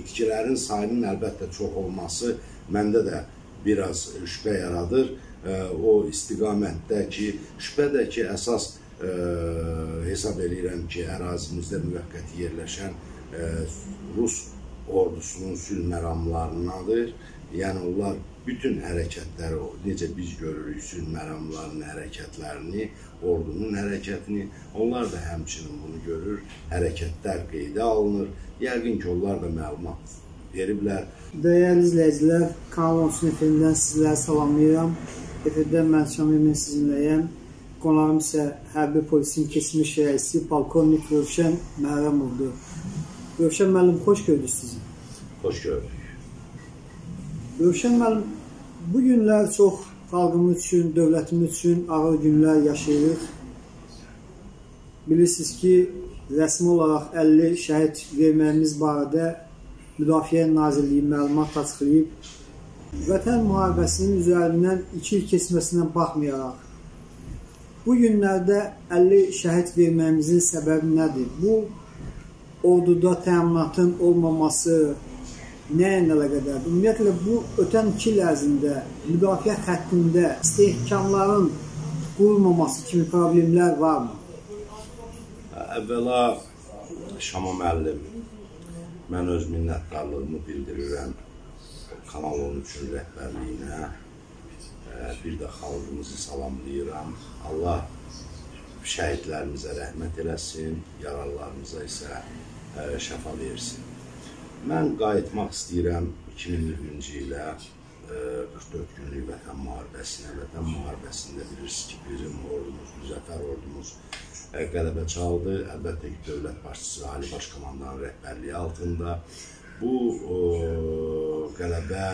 itkilərin sayının əlbəttə çox olması məndə də biraz şübhə yaradır. O istiqamətdə ki, şübhə də ki, əsas ə, hesab edirəm ki, ərazimizdə müvəqqəti yerləşən ə, Rus ordusunun sülh məramlarındadır. Yəni onlar bütün hərəkətləri, necə biz görürük sülh məramlarının hərəkətlərini, ordunun hərəkətini, onlar da həmçinin bunu görür, hərəkətlər qeydə alınır. Yəqin ki, onlar da məlumat veriblər. Dəyərli izləyicilər, Kanal 13 efirindən sizləri salamlayıram. Efirdə mən Şamil sizinləyəm. Qonağım isə hərbi polisin keçmiş rəisi polkovnik Rövşən Məhərrəmovdur. Rövşən müəllim, xoş gördük sizi. Xoş gördük. Rövşən müəllim, bu günlər çox xalqımız üçün, dövlətimiz üçün ağır günlər yaşayırıq. Bilirsiniz ki, rəsmi olaraq 50 şəhid verməyimiz barədə Müdafiə Nazirliyi məlumat açıqlayıb. Vətən müharibəsinin üzərindən 2 il keçməsinə baxmayaraq, bu günlərdə 50 şəhid verməyimizin səbəbi nədir? Bu, orduda təminatın olmaması, nə ilə əlaqədardır? Ümumiyyətlə bu ötən 2 il ərzində müdafiə xəttində istehkamların qurulmaması kimi problemlər varmı? Əvvəla Şama müəllim, mən öz minnətdarlığımı bildirirəm Kanal 13-ün rəhbərliyinə. Bir də xalqımızı salamlayıram. Allah şəhidlərimizə rəhmət eləsin, yaralılarımıza isə şəfa versin. Mən qayıtmaq istəyirəm 2020-ci ilə 44 e, günlük vətən müharibəsinə. Vətən müharibəsində bilirsiniz ki, bizim ordumuz, müzəffər ordumuz e, qələbə çaldı. Əlbəttə ki, dövlət başçısı Ali Baş Komandanın rəhbərliyi altında bu o, qələbə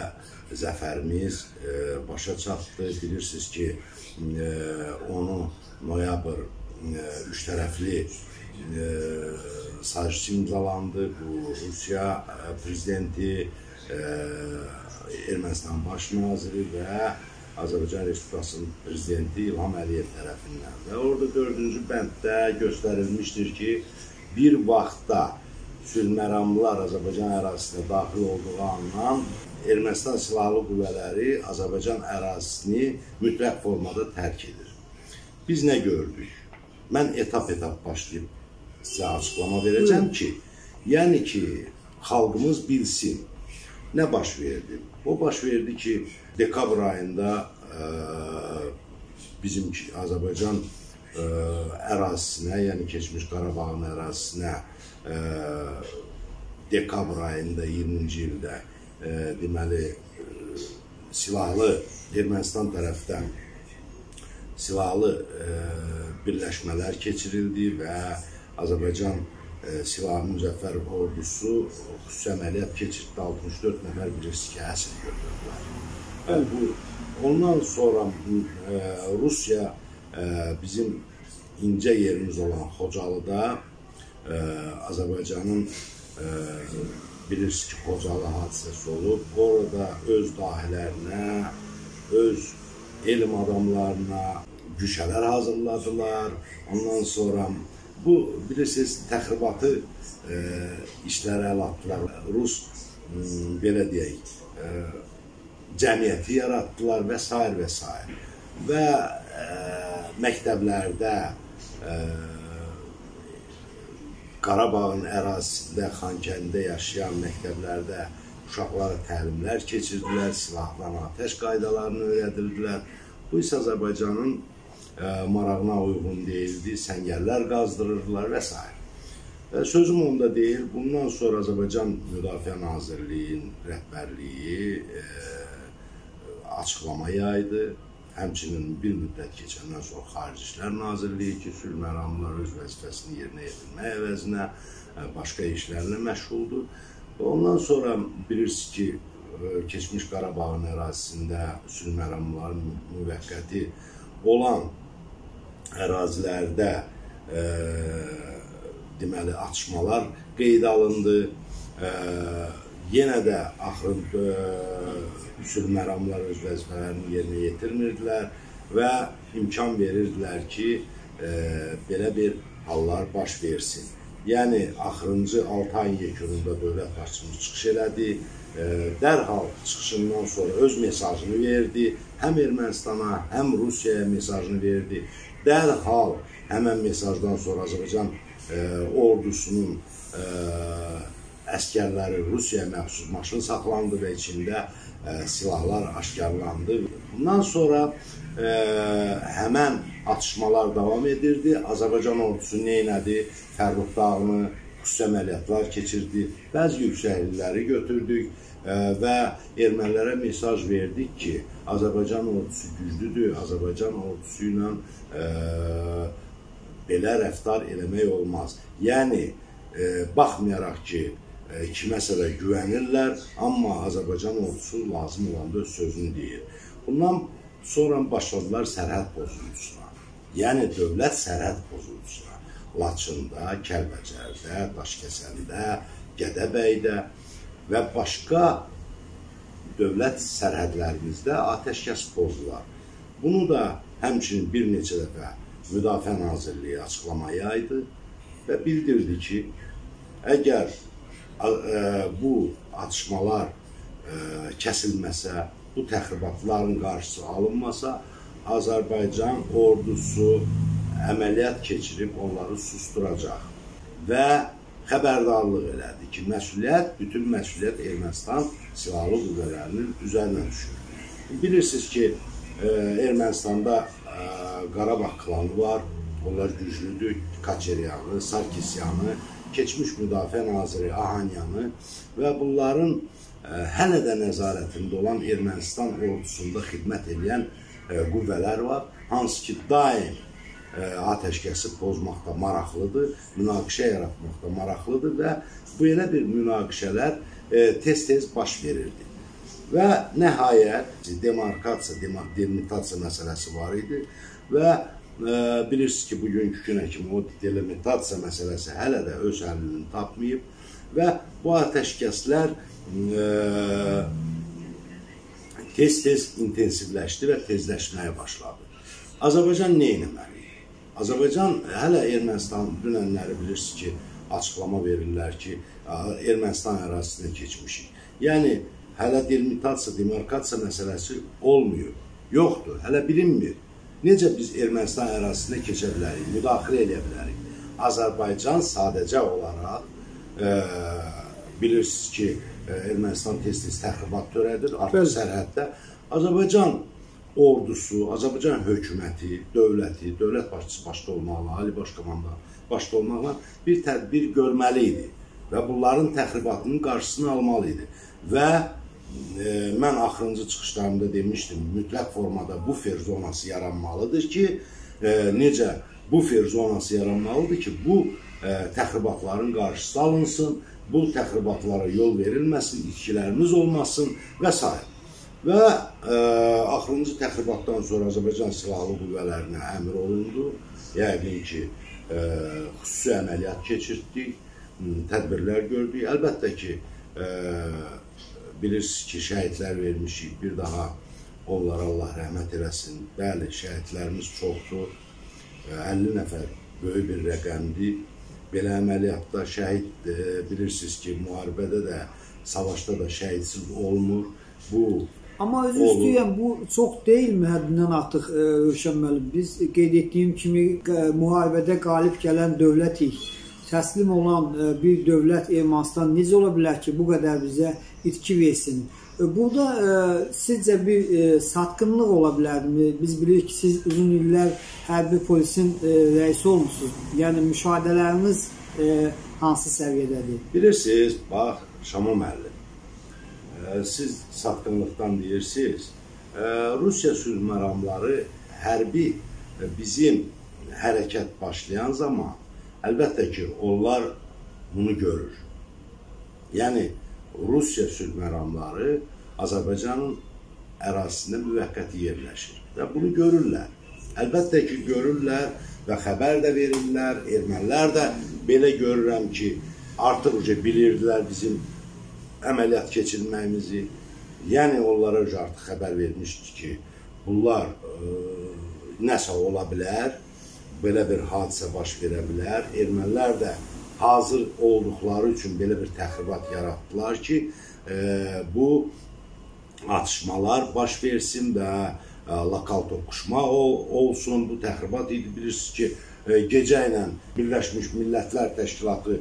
zəfərimiz e, başa çatdı. Bilirsiniz ki, e, onu noyabr e, üç tərəfli sazişi imzalandı. Bu Rusiya e, prezidenti, e, Ermənistan baş naziri və Azərbaycan Respublikasının prezidenti İlham Əliyev tərəfindən. Və orada dördüncü bənddə göstərilmişdir ki, bir vaxtda sülhməramlılar Azərbaycan ərazisinə daxil olduğu andan Ermənistan silahlı qüvvələri Azərbaycan ərazisini mütləq formada tərk edir. Biz nə gördük? Mən etap-etap başlayıb sizə açıqlama verəcəm ki, yəni ki, xalqımız bilsin nə baş verdi. O baş verdi ki, dekabr ayında ə, e, bizim Azərbaycan ə, e, ərazisinə, yəni keçmiş Qarabağın ərazisinə ə, e, dekabr ayında 20-ci ildə ə, deməli ə, silahlı Ermənistan tərəfdən silahlı ə, birləşmələr keçirildi və Azərbaycan e, Silahlı Müzəffər Ordusu xüsusi əməliyyat keçirtdi 64 nəfər bilirsiniz ki, əsir götürdülər. Və bu ondan sonra e, Rusiya e, bizim incə yerimiz olan Xocalıda e, Azərbaycanın e, bilirsiniz ki, Xocalı hadisəsi olub. Orada öz dahələrinə, öz elm adamlarına güşələr hazırladılar. Ondan sonra Bu bilirsiniz təxribatı e, işlərə əl atdılar. Rus m, belə deyək, e, cəmiyyəti yaratdılar və s. və s. Və e, məktəblərdə e, Qarabağın ərazisində, Xankəndə yaşayan məktəblərdə uşaqlara təlimlər keçirdilər, silahdan atəş qaydalarını öyrədirdilər. Bu isə Azərbaycanın marağına uyğun deyildi, səngərlər qazdırırdılar və s. Sözüm onda deyil, bundan sonra Azərbaycan Müdafiə Nazirliyinin rəhbərliyi e, açıqlama yaydı. Həmçinin bir müddət keçəndən sonra Xarici İşlər Nazirliyi ki, sülh məramlar öz vəzifəsini yerinə yetirmək əvəzinə e, başqa işlərlə məşğuldur. Ondan sonra bilirsiniz ki, e, keçmiş Qarabağın ərazisində sülh məramların müvəqqəti olan ərazilərdə e, deməli atışmalar qeydə alındı. E, yenə də axırıncı e, sülh məramlar öz vəzifələrini yerinə yetirmirdilər və imkan verirdilər ki, e, belə bir hallar baş versin. Yəni axırıncı 6 ayın yekununda dövlət başçımız çıxış elədi. E, dərhal çıxışından sonra öz mesajını verdi. Həm Ermənistana, həm Rusiyaya mesajını verdi. Dərhal həmən mesajdan sonra Azərbaycan e, ordusunun e, əskərləri Rusiyaya məxsus maşın saxlandı və içində ə, silahlar aşkarlandı. Bundan sonra ə, həmən atışmalar davam edirdi. Azərbaycan ordusu nə etdi? Fərrux dağını xüsusi əməliyyatlar keçirdi. Bəzi yüksəklikləri götürdük ə, və ermənilərə mesaj verdik ki, Azərbaycan ordusu güclüdür. Azərbaycan ordusu ilə ə, belə rəftar eləmək olmaz. Yəni ə, baxmayaraq ki, kiməsə də güvənirlər, amma Azərbaycan ordusu lazım olanda öz sözünü deyir. Bundan sonra başladılar sərhəd pozuntusuna. Yəni dövlət sərhəd pozuntusuna. Laçında, Kəlbəcərdə, Daşkəsəndə, Gədəbəydə və başqa dövlət sərhədlərimizdə atəşkəs pozdular. Bunu da həmçinin bir neçə dəfə Müdafiə Nazirliyi açıqlama yaydı və bildirdi ki, əgər bu atışmalar kəsilməsə, bu təxribatların qarşısı alınmasa, Azərbaycan ordusu əməliyyat keçirib onları susturacaq və xəbərdarlıq elədi ki, məsuliyyət, bütün məsuliyyət Ermənistan silahlı qüvvələrinin üzərinə düşür. Bilirsiniz ki, Ermənistanda Qarabağ klanı var, onlar güclüdür, Kaçeryanı, Sarkisyanı, keçmiş müdafiə naziri Ahanyanı və bunların ə, e, hələ də nəzarətində olan Ermənistan ordusunda xidmət edən ə, e, qüvvələr var, hansı ki, daim e, atəşkəsi pozmaqda maraqlıdır, münaqişə yaratmaqda maraqlıdır və bu elə bir münaqişələr tez-tez baş verirdi. Və nəhayət demarkasiya, delimitasiya məsələsi var idi və bilirsiniz ki, bugünkü günə kimi o delimitasiya məsələsi hələ də öz həllini tapmayıb və bu atəşkəslər tez-tez intensivləşdi və tezləşməyə başladı. Azərbaycan nə etməli? Azərbaycan hələ Ermənistan dünənləri bilirsiniz ki, açıqlama verirlər ki, Ermənistan ərazisinə keçmişik. Yəni hələ delimitasiya, demarkasiya məsələsi olmuyor. Yoxdur, hələ bilinmir. Necə biz Ermənistan ərazisinə keçə bilərik, müdaxilə edə bilərik? Azərbaycan sadəcə olaraq e, bilirsiniz ki, e, Ermənistan tez-tez təxribat törədir artıq sərhəddə. Azərbaycan ordusu, Azərbaycan hökuməti, dövləti, dövlət başçısı başda olmaqla, Ali Baş Komanda başda olmaqla bir tədbir görməli idi və bunların təxribatının qarşısını almalı idi. Və e, mən axırıncı çıxışlarımda demişdim, mütləq formada bufer zonası yaranmalıdır ki, e, necə bufer zonası yaranmalıdır ki, bu e, təxribatların qarşısı alınsın, bu təxribatlara yol verilməsin, itkilərimiz olmasın və s. Və e, axırıncı təxribatdan sonra Azərbaycan Silahlı Qüvvələrinə əmr olundu. Yəqin ki, e, xüsusi əməliyyat keçirtdik, tədbirlər gördük. Əlbəttə ki, e, bilirsiniz ki, şəhidlər vermişik. Bir daha onlara Allah rəhmət eləsin. Bəli, şəhidlərimiz çoxdur. 50 nəfər böyük bir rəqəmdir. Belə əməliyyatda şəhid bilirsiniz ki, müharibədə də, savaşda da şəhidsiz olmur. Bu Amma özü istəyirəm, bu çox deyilmi həddindən artıq e, Rövşən müəllim? Biz qeyd etdiyim kimi e, müharibədə qalib gələn dövlətik təslim olan e, bir dövlət Ermənistan necə ola bilər ki, bu qədər bizə itki versin? E, burada ə, sizcə bir ə, satqınlıq ola bilərmi? Biz bilirik ki, siz uzun illər hərbi polisin ə, rəisi olmusunuz. Yəni müşahidələriniz ə, hansı səviyyədədir? Bilirsiniz, bax Şamo müəllim. Siz satqınlıqdan deyirsiniz. Rusiya sülh məramları hərbi bizim hərəkət başlayan zaman Əlbəttə ki, onlar bunu görür. Yəni, Rusiya sülh məramları Azərbaycanın ərazisində müvəqqəti yerləşir və bunu görürlər. Əlbəttə ki, görürlər və xəbər də verirlər. Ermənilər də belə görürəm ki, artıq uca bilirdilər bizim əməliyyat keçirməyimizi. Yəni, onlara artıq xəbər vermişdi ki, bunlar ə, nəsə ola bilər belə bir hadisə baş verə bilər. Ermənilər də hazır olduqları üçün belə bir təxribat yaratdılar ki, e, bu atışmalar baş versin və e, lokal toqquşma olsun. Bu təxribat idi. Bilirsiniz ki, e, gecə ilə Birləşmiş Millətlər Təşkilatı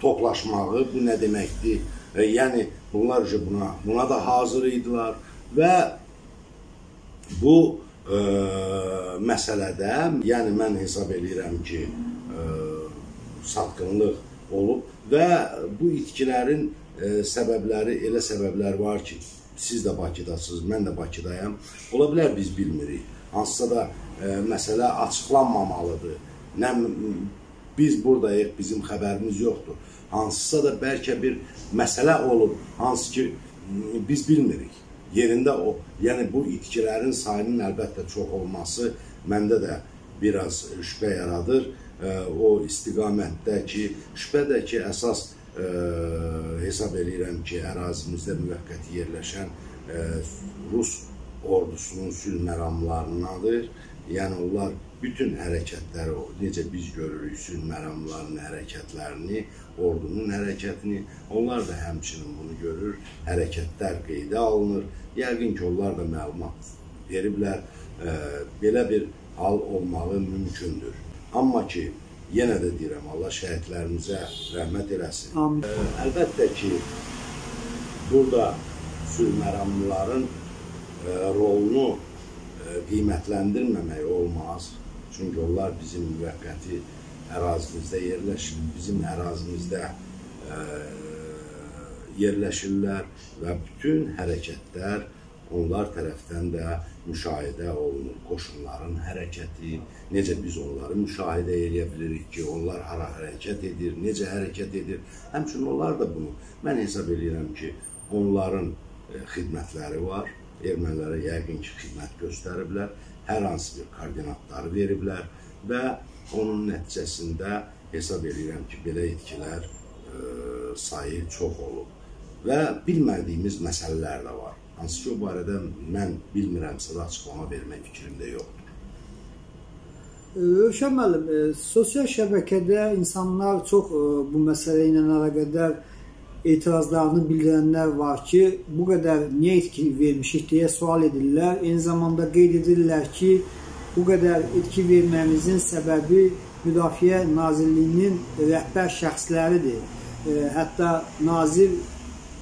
toplaşmağı bu nə deməkdir? Yəni bunlar buna buna da hazır idilər və bu ə, məsələdə, yəni mən hesab eləyirəm ki, ə, satqınlıq olub və bu itkilərin ə, səbəbləri elə səbəblər var ki, siz də Bakıdasınız, mən də Bakıdayam. Ola bilər biz bilmirik. Hansısa da ə, məsələ açıqlanmamalıdır. Nə biz buradayıq, bizim xəbərimiz yoxdur. Hansısa da bəlkə bir məsələ olub, hansı ki biz bilmirik yerində o, yəni bu itkilərin sayının əlbəttə çox olması məndə də biraz şübhə yaradır. O istiqamətdə ki, şübhə də ki, əsas ə, hesab eləyirəm ki, ərazimizdə müvəqqəti yerləşən ə, Rus ordusunun sülh məramlarındadır. Yəni onlar bütün hərəkətləri, necə biz görürük sülh məramlarının hərəkətlərini, ordunun hərəkətini, onlar da həmçinin bunu görür, hərəkətlər qeydə alınır. Yəqin ki, onlar da məlumat veriblər, e, belə bir hal olmağı mümkündür. Amma ki, yenə də deyirəm, Allah şəhidlərimizə rəhmət eləsin. Amin. E, əlbəttə ki, burada sülh məramlıların e, rolunu qiymətləndirməmək olmaz. Çünki onlar bizim müvəqqəti ərazimizdə yerləşir, bizim ərazimizdə e, yerləşirlər və bütün hərəkətlər onlar tərəfdən də müşahidə olunur. Qoşunların hərəkəti, necə biz onları müşahidə edə bilirik ki, onlar hara hərəkət edir, necə hərəkət edir. Həmçinin onlar da bunu mən hesab edirəm ki, onların e, xidmətləri var. Ermənilərə yəqin ki, xidmət göstəriblər, hər hansı bir koordinatları veriblər və onun nəticəsində hesab edirəm ki, belə itkilər ə, e, sayı çox olub və bilmədiyimiz məsələlər də var. Hansı ki, o barədə mən bilmirəmsə də açıqlama vermək fikrimdə yoxdur. Rövşən müəllim, e, sosial şəbəkədə insanlar çox e, bu məsələ ilə əlaqədar etirazlarını bildirənlər var ki, bu qədər niyə itki vermişik deyə sual edirlər. Eyni zamanda qeyd edirlər ki, bu qədər itki verməyimizin səbəbi Müdafiə Nazirliyinin rəhbər şəxsləridir. E, hətta nazir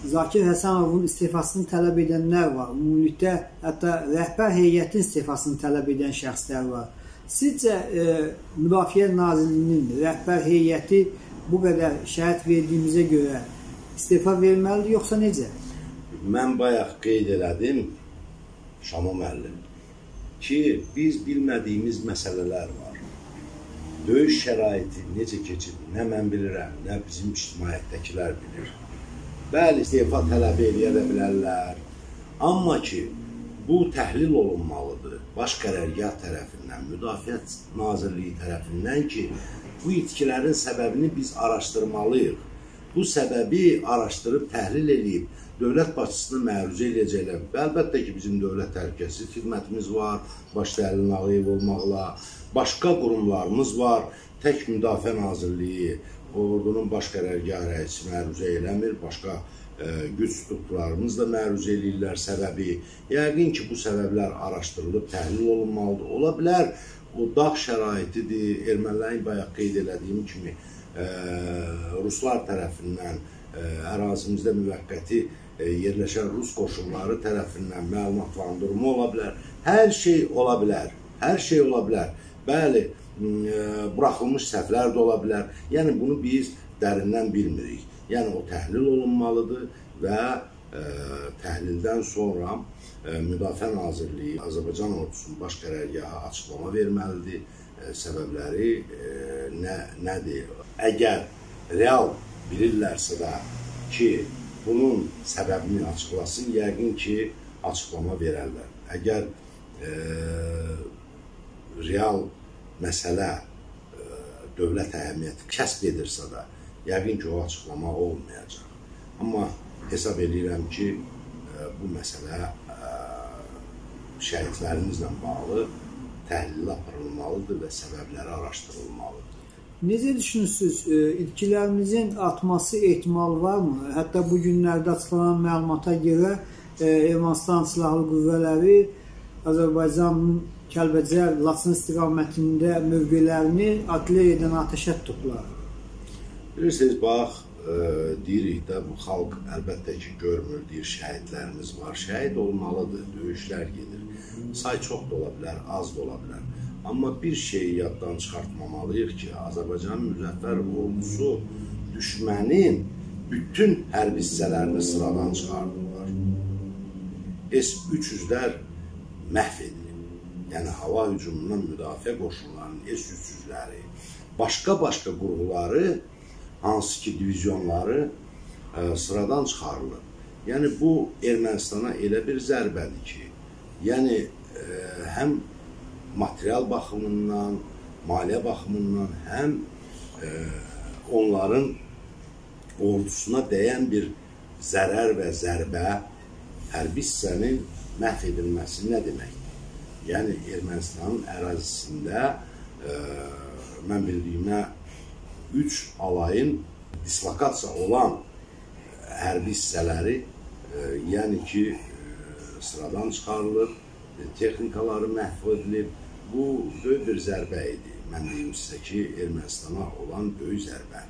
Zakir Həsənovun istifasını tələb edənlər var. Ümumilikdə hətta rəhbər heyətin istifasını tələb edən şəxslər var. Sizcə e, Müdafiə Nazirliyinin rəhbər heyəti bu qədər şəhət verdiyimizə görə istifa verməlidir yoxsa necə? Mən bayaq qeyd elədim Şamo müəllim ki, biz bilmədiyimiz məsələlər var. Döyüş şəraiti necə keçir, nə mən bilirəm, nə bizim ictimaiyyətdəkilər bilir. Bəli, istefa tələb eləyə də bilərlər. Amma ki, bu təhlil olunmalıdır baş qərargah tərəfindən, Müdafiə Nazirliyi tərəfindən ki, bu itkilərin səbəbini biz araşdırmalıyıq. Bu səbəbi araşdırıb, təhlil edib, dövlət başçısını məruzə edəcəklər. Əlbəttə ki, bizim dövlət təhlükəsizlik xidmətimiz var, başda Əlin Ağayev olmaqla, başqa qurumlarımız var, tək Müdafiə Nazirliyi, ordunun baş qərargah rəisi məruzə eləmir, başqa ə, e, güc strukturlarımız da məruzə eləyirlər səbəbi. Yəqin ki, bu səbəblər araşdırılıb, təhlil olunmalıdır. Ola bilər, o dağ şəraitidir, ermənilərin bayaq qeyd elədiyim kimi ruslar tərəfindən e, ərazimizdə müvəqqəti ə, yerləşən rus qoşunları tərəfindən məlumatlandırma ola bilər. Hər şey ola bilər. Hər şey ola bilər. Bəli, buraxılmış səhvlər də ola bilər. Yəni bunu biz dərindən bilmirik. Yəni o təhlil olunmalıdır və ə, e, təhlildən sonra e, Müdafiə Nazirliyi Azərbaycan ordusunun baş qərargahı açıqlama verməlidir. E, səbəbləri ə, nə nədir? Əgər real bilirlərsə də ki, bunun səbəbini açıqlasın, yəqin ki, açıqlama verərlər. Əgər ə, real məsələ e, dövlət əhəmiyyəti kəsb edirsə də, yəqin ki, o açıqlama olmayacaq. Amma hesab edirəm ki, e, bu məsələ e, şəhidlərimizlə bağlı təhlil aparılmalıdır və səbəbləri araşdırılmalıdır. Necə düşünürsüz? E, itkilərimizin artması ehtimalı varmı? Hətta bu günlərdə açıqlanan məlumata görə e, Ermənistan silahlı qüvvələri Azərbaycanın Kəlbəcər, Laçın istiqamətində mövqelərini artilleriyadan atəşə tutdular. Bilirsiniz, bax, ə, deyirik də bu xalq əlbəttə ki, görmür, deyir şəhidlərimiz var. Şəhid olmalıdır, döyüşlər gedir. Say çox da ola bilər, az da ola bilər. Amma bir şeyi yaddan çıxartmamalıyıq ki, Azərbaycanın müzəffər ordusu düşmənin bütün hərbi hissələrini sıradan çıxardılar. S-300-lər məhv edildi yəni hava hücumundan müdafiə qoşunlarının S-300-ləri, başqa-başqa qurğuları, hansı ki divizyonları ə, e, sıradan çıxarılır. Yəni bu Ermənistana elə bir zərbədir ki, yəni e, həm material baxımından, maliyyə baxımından, həm e, onların ordusuna dəyən bir zərər və zərbə hərbi hissənin məhv edilməsi nə deməkdir? yəni Ermənistanın ərazisində e, mən bildiyimə 3 alayın dislokasiya olan hərbi hissələri e, yəni ki sıradan çıxarılıb, texnikaları məhv edilib. Bu böyük bir zərbə idi. Mən deyim sizə ki, Ermənistana olan böyük zərbə.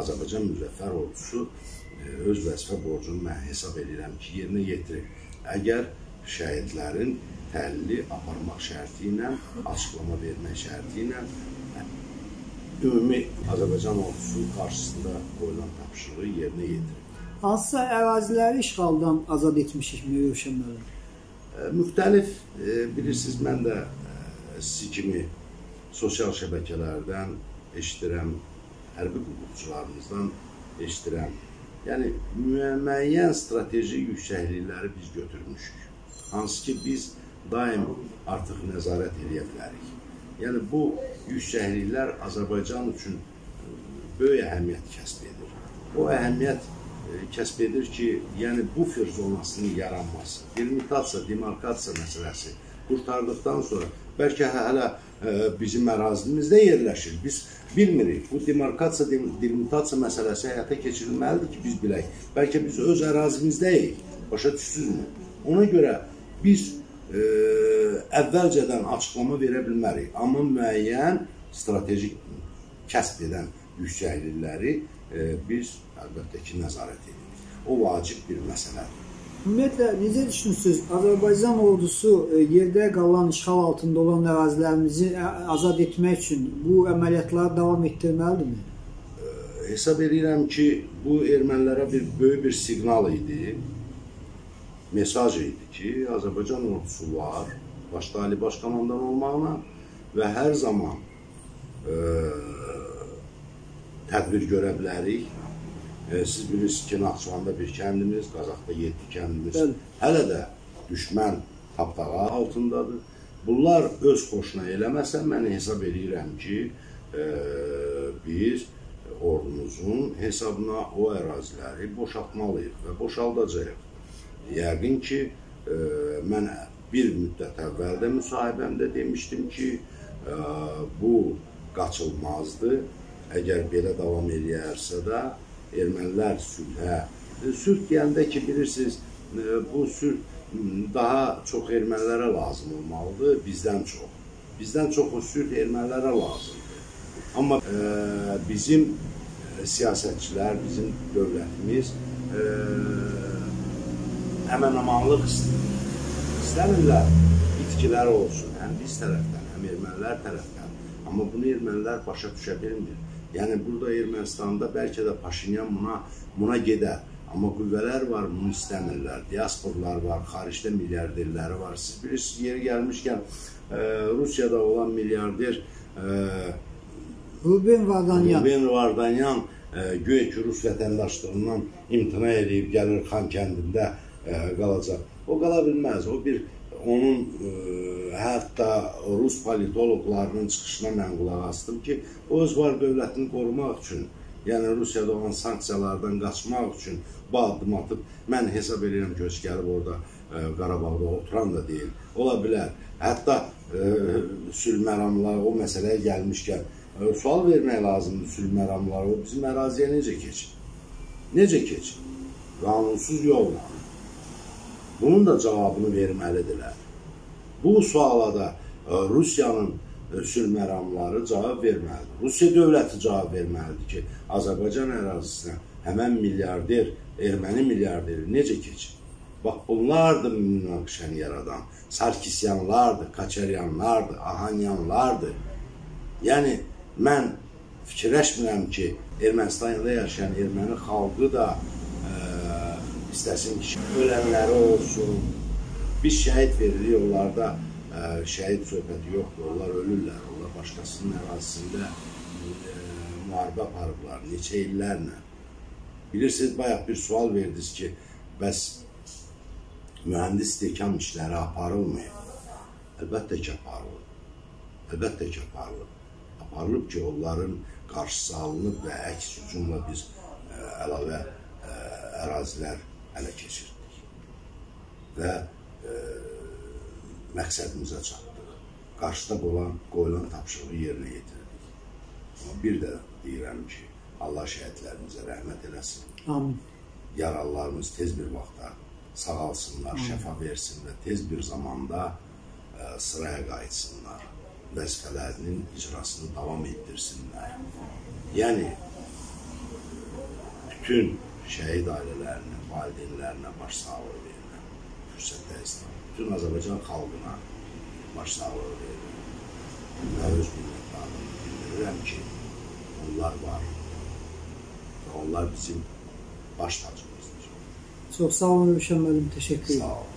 Azərbaycan Müzəffər Ordusu öz vəzifə borcunu mən hesab edirəm ki, yerinə yetirib. Əgər şəhidlərin təhlili aparmaq şərti ilə, açıqlama vermək şərti ilə ümumi Azərbaycan ordusu qarşısında qoyulan tapşırığı yerinə yetirir. Hansısa əraziləri işğaldan azad etmişik Mürüşə müəllim? Müxtəlif, e, bilirsiniz, mən də e, sizi kimi sosial şəbəkələrdən eşidirəm, hərbi hüquqçularımızdan eşidirəm. Yəni, müəyyən strateji yüksəklikləri biz götürmüşük. Hansı ki, biz daim artıq nəzarət edə bilərik. Yəni bu yüksəkliklər Azərbaycan üçün e, böyük əhəmiyyət kəsb edir. O əhəmiyyət kəsb edir ki, yəni bufer zonasının yaranması, delimitasiya, demarkasiya məsələsi qurtardıqdan sonra bəlkə hələ ə, e, bizim ərazimizdə yerləşir. Biz bilmirik. Bu demarkasiya, delimitasiya məsələsi həyata keçirilməlidir ki, biz bilək. Bəlkə biz öz ərazimizdəyik. Başa düşsünüzmü? Ona görə biz ə, əvvəlcədən açıqlama verə bilmərik, amma müəyyən strateji kəsb edən yüksəklikləri ə, biz əlbəttə ki, nəzarət edirik. O vacib bir məsələdir. Ümumiyyətlə, necə düşünürsünüz? Azərbaycan ordusu yerdə qalan işğal altında olan ərazilərimizi azad etmək üçün bu əməliyyatları davam etdirməlidirmi? Hesab edirəm ki, bu ermənilərə bir böyük bir siqnal idi mesaj idi ki, Azərbaycan ordusu var, başda Ali Baş komandan olmaqla və hər zaman e, tədbir görə bilərik. E, siz bilirsiniz ki, Naxçıvanda bir kəndimiz, Qazaxda 7 kəndimiz Bəli. hələ də düşmən tapdağı altındadır. Bunlar öz xoşuna eləməsə, mən hesab edirəm ki, e, biz ordumuzun hesabına o əraziləri boşaltmalıyıq və boşaldacağıq. Yəqin ki, e, mən bir müddət əvvəl də müsahibəmdə demişdim ki, e, bu qaçılmazdı. Əgər belə davam eləyərsə də ermənilər sülhə, e, sülh deyəndə ki, bilirsiniz, bu sülh daha çox ermənilərə lazım olmalıdır, bizdən çox. Bizdən çox o sülh ermənilərə lazımdır. Amma ə, bizim siyasətçilər, bizim dövlətimiz ə, əmənamanlıq istəmirlər, itkilər olsun, həm biz tərəfdən, həm ermənilər tərəfdən. Amma bunu ermənilər başa düşə bilmir. Yəni, burada Ermənistanda bəlkə də Paşinyan buna, buna gedər. Amma qüvvələr var, bunu istəmirlər. Diasporlar var, xaricdə milyarderləri var. Siz bilirsiniz, yeri gəlmişkən, e, Rusiyada olan milyarder e, Ruben Vardanyan, Ruben Vardanyan e, güya ki, Rus vətəndaşlığından imtina edib gəlir Xan kəndində ə, qalacaq. O qala bilməz. O bir onun ə, hətta rus politoloqlarının çıxışına mən qulaq asdım ki, o öz var dövlətini qorumaq üçün, yəni Rusiyada olan sanksiyalardan qaçmaq üçün bu addım atıb, mən hesab edirəm ki, öz gəlib orada ə, Qarabağda oturan da deyil. Ola bilər. Hətta ə, sülh məramları o məsələyə gəlmişkən, e, sual vermək lazımdır sülh məramları. O bizim əraziyə necə keçir? Necə keçir? Qanunsuz yolla. Bunun da cavabını verməlidirlər. Bu suala da e, Rusiyanın e, sülh məramları cavab verməlidir. Rusiya dövləti cavab verməlidir ki, Azərbaycan ərazisinə həmən milyarder, erməni milyarderi necə keçir? Bax bunlardır münaqişəni yaradan. Sarkisyanlardır, Kaçaryanlardır, Ahanyanlardır. Yəni mən fikirləşmirəm ki, Ermənistanda yaşayan erməni xalqı da istəsin ki, ölənləri olsun. Biz şəhid veririk, onlarda ə, şəhid söhbəti yoxdur. Onlar ölürlər. Onlar başqasının ərazisində ə, müharibə aparıblar neçə illərlə. Bilirsiniz, bayaq bir sual verdiniz ki, bəs mühəndis stehkam işləri aparılmıyor. Əlbəttə ki, aparılır. Əlbəttə ki, aparılır. Aparılıb ki, onların qarşısı alınıb və əks hücumla biz ə, əlavə ə, ərazilər ələ keçirdik. Və ə, məqsədimizə çatdıq. Qarşıda qoyulan, qoyulan tapşırığı yerinə yetirdik. Amma bir də deyirəm ki, Allah şəhidlərimizə rəhmət eləsin. Amin. Yaralılarımız tez bir vaxtda sağalsınlar, şəfa versin və tez bir zamanda ə, sıraya qayıtsınlar. Vəzifələrinin icrasını davam etdirsinlər. Yəni bütün şəhid ailələrinə, valideynlərinə başsağlığı verirəm. Fürsətdə istəyirəm. Bütün Azərbaycan xalqına başsağlığı verirəm. Və öz minnətdarlığımı bildirirəm ki, onlar var. Və onlar bizim baş tacımızdır. Çox sağ olun Rövşən müəllim, təşəkkür edirəm. Sağ olun.